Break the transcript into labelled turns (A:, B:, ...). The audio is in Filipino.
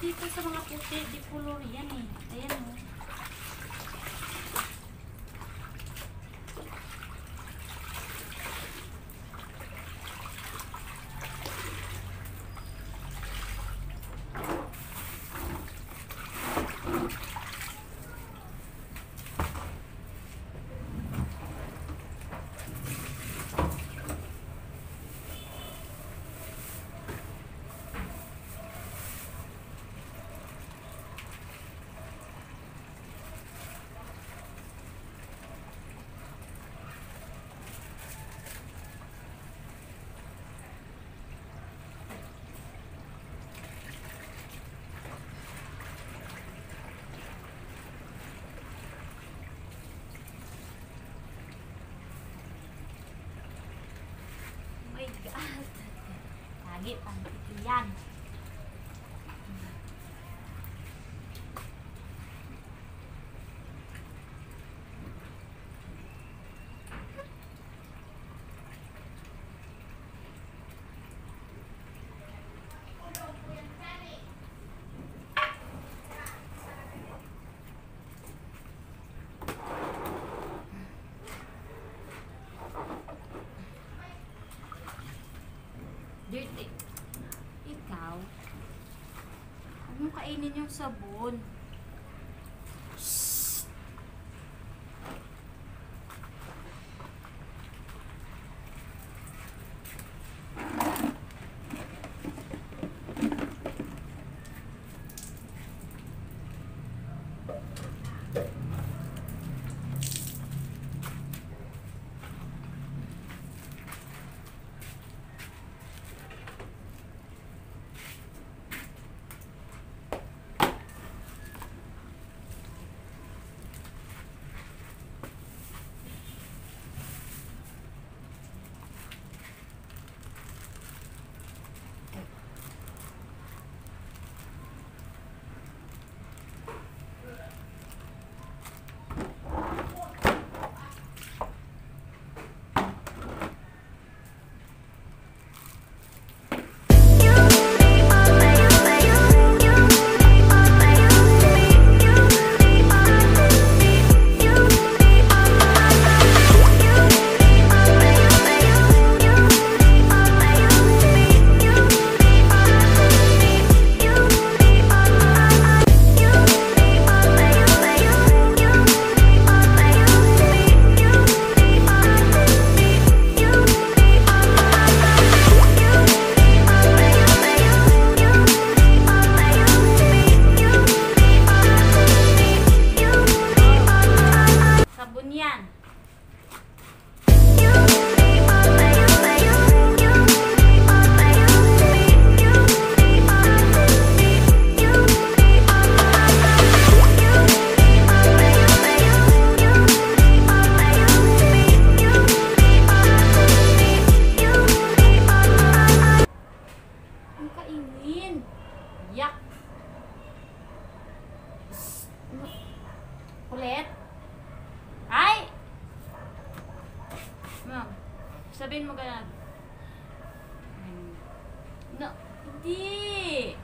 A: dito sa mga puti, di pulor yan eh. Ayan o. Oh lagi panggilan. Huwag mong kainin yung sabon. Sabihin mo ganun. No, hindi!